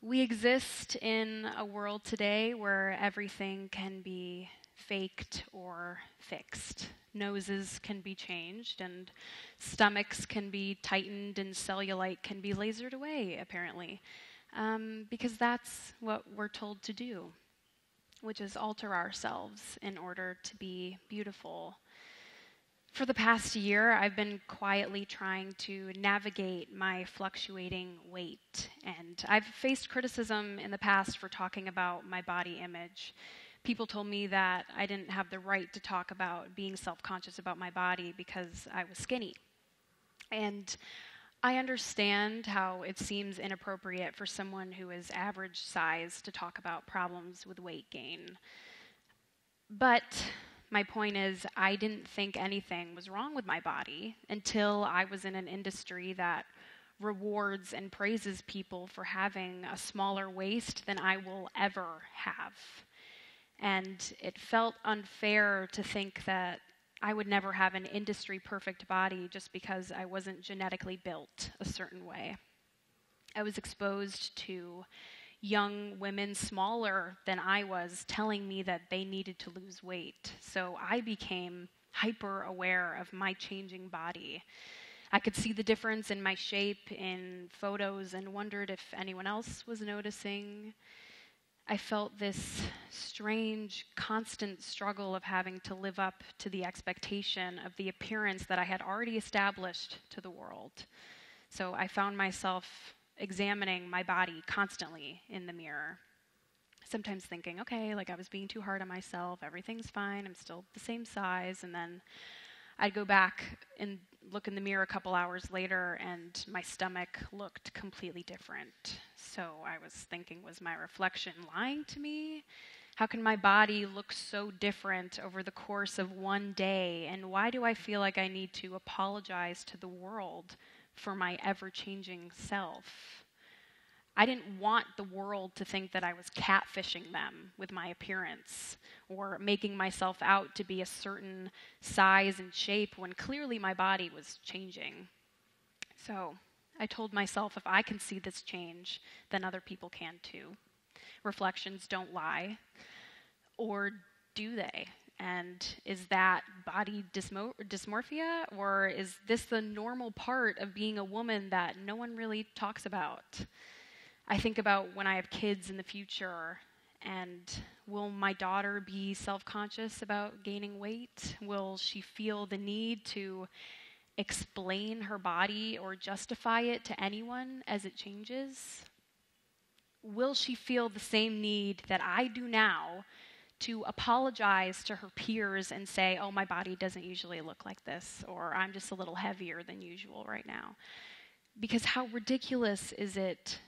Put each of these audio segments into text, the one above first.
We exist in a world today where everything can be faked or fixed. Noses can be changed, and stomachs can be tightened, and cellulite can be lasered away, apparently, um, because that's what we're told to do, which is alter ourselves in order to be beautiful. For the past year, I've been quietly trying to navigate my fluctuating weight, and I've faced criticism in the past for talking about my body image people told me that I didn't have the right to talk about being self conscious about my body because I was skinny. And I understand how it seems inappropriate for someone who is average size to talk about problems with weight gain. But my point is, I didn't think anything was wrong with my body until I was in an industry that rewards and praises people for having a smaller waist than I will ever have. And it felt unfair to think that I would never have an industry perfect body just because I wasn't genetically built a certain way. I was exposed to young women smaller than I was telling me that they needed to lose weight. So I became hyper aware of my changing body. I could see the difference in my shape in photos and wondered if anyone else was noticing. I felt this strange, constant struggle of having to live up to the expectation of the appearance that I had already established to the world. So I found myself examining my body constantly in the mirror. Sometimes thinking, okay, like I was being too hard on myself, everything's fine, I'm still the same size. And then I'd go back and look in the mirror a couple hours later, and my stomach looked completely different. So I was thinking, was my reflection lying to me? How can my body look so different over the course of one day? And why do I feel like I need to apologize to the world for my ever changing self? I didn't want the world to think that I was catfishing them with my appearance or making myself out to be a certain size and shape when clearly my body was changing. So I told myself if I can see this change, then other people can too. Reflections don't lie. Or do they? And is that body dysmo- dysmorphia? Or is this the normal part of being a woman that no one really talks about? I think about when I have kids in the future and will my daughter be self conscious about gaining weight? Will she feel the need to explain her body or justify it to anyone as it changes? Will she feel the same need that I do now to apologize to her peers and say, oh, my body doesn't usually look like this, or I'm just a little heavier than usual right now? Because how ridiculous is it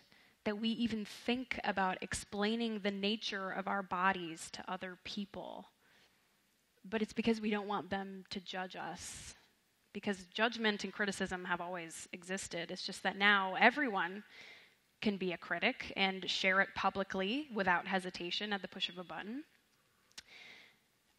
that we even think about explaining the nature of our bodies to other people. But it's because we don't want them to judge us. Because judgment and criticism have always existed. It's just that now everyone can be a critic and share it publicly without hesitation at the push of a button.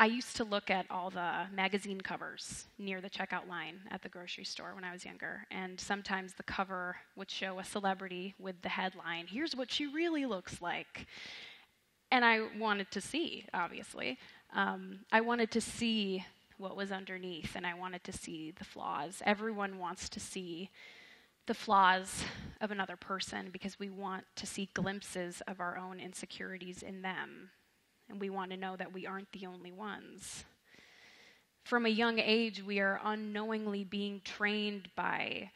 I used to look at all the magazine covers near the checkout line at the grocery store when I was younger, and sometimes the cover would show a celebrity with the headline, Here's what she really looks like. And I wanted to see, obviously. Um, I wanted to see what was underneath, and I wanted to see the flaws. Everyone wants to see the flaws of another person because we want to see glimpses of our own insecurities in them and we want to know that we aren't the only ones. From a young age, we are unknowingly being trained by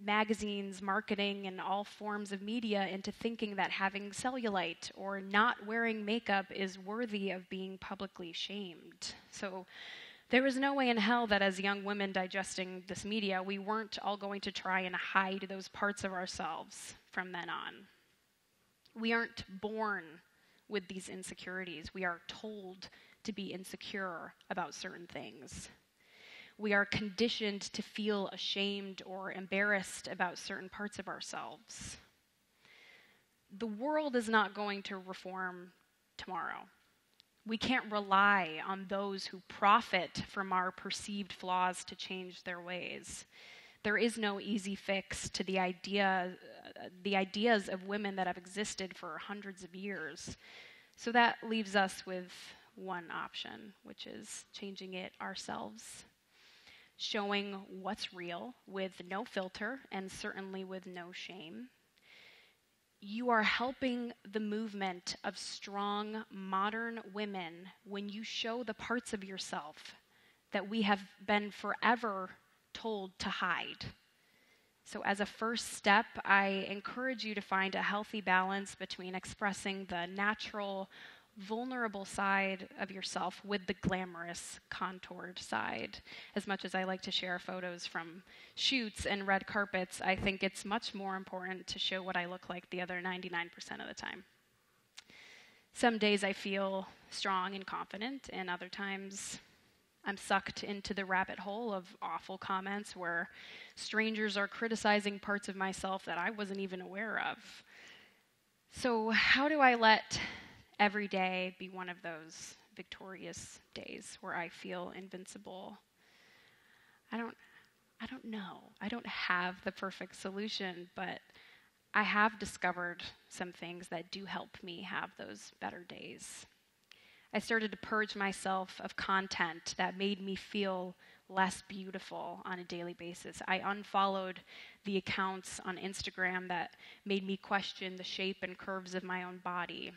magazines, marketing, and all forms of media into thinking that having cellulite or not wearing makeup is worthy of being publicly shamed. So there was no way in hell that as young women digesting this media, we weren't all going to try and hide those parts of ourselves from then on. We aren't born with these insecurities. We are told to be insecure about certain things. We are conditioned to feel ashamed or embarrassed about certain parts of ourselves. The world is not going to reform tomorrow. We can't rely on those who profit from our perceived flaws to change their ways. There is no easy fix to the idea the ideas of women that have existed for hundreds of years. So that leaves us with one option, which is changing it ourselves, showing what's real with no filter and certainly with no shame. You are helping the movement of strong, modern women when you show the parts of yourself that we have been forever told to hide. So, as a first step, I encourage you to find a healthy balance between expressing the natural, vulnerable side of yourself with the glamorous, contoured side. As much as I like to share photos from shoots and red carpets, I think it's much more important to show what I look like the other 99% of the time. Some days I feel strong and confident, and other times I'm sucked into the rabbit hole of awful comments where strangers are criticizing parts of myself that I wasn't even aware of. So, how do I let every day be one of those victorious days where I feel invincible? I don't I don't know. I don't have the perfect solution, but I have discovered some things that do help me have those better days. I started to purge myself of content that made me feel less beautiful on a daily basis. I unfollowed the accounts on Instagram that made me question the shape and curves of my own body.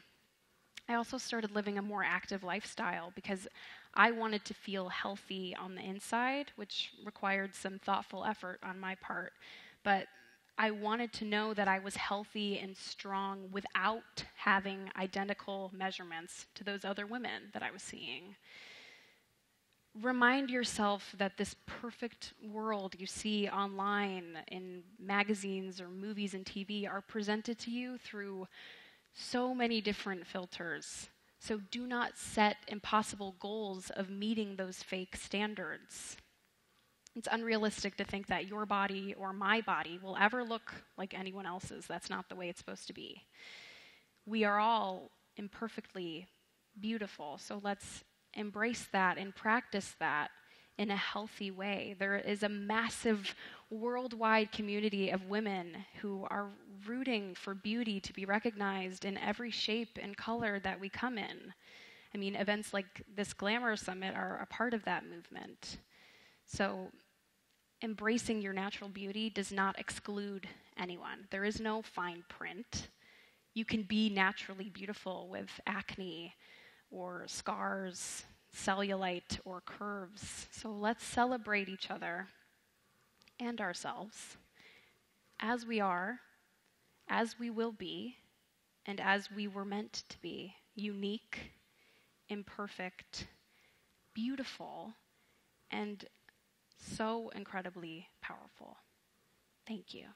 I also started living a more active lifestyle because I wanted to feel healthy on the inside, which required some thoughtful effort on my part. But I wanted to know that I was healthy and strong without having identical measurements to those other women that I was seeing. Remind yourself that this perfect world you see online in magazines or movies and TV are presented to you through so many different filters. So do not set impossible goals of meeting those fake standards. It's unrealistic to think that your body or my body will ever look like anyone else's. That's not the way it's supposed to be. We are all imperfectly beautiful, so let's embrace that and practice that in a healthy way. There is a massive worldwide community of women who are rooting for beauty to be recognized in every shape and color that we come in. I mean, events like this Glamour Summit are a part of that movement. So, embracing your natural beauty does not exclude anyone. There is no fine print. You can be naturally beautiful with acne or scars, cellulite, or curves. So let's celebrate each other and ourselves as we are, as we will be, and as we were meant to be unique, imperfect, beautiful, and so incredibly powerful. Thank you.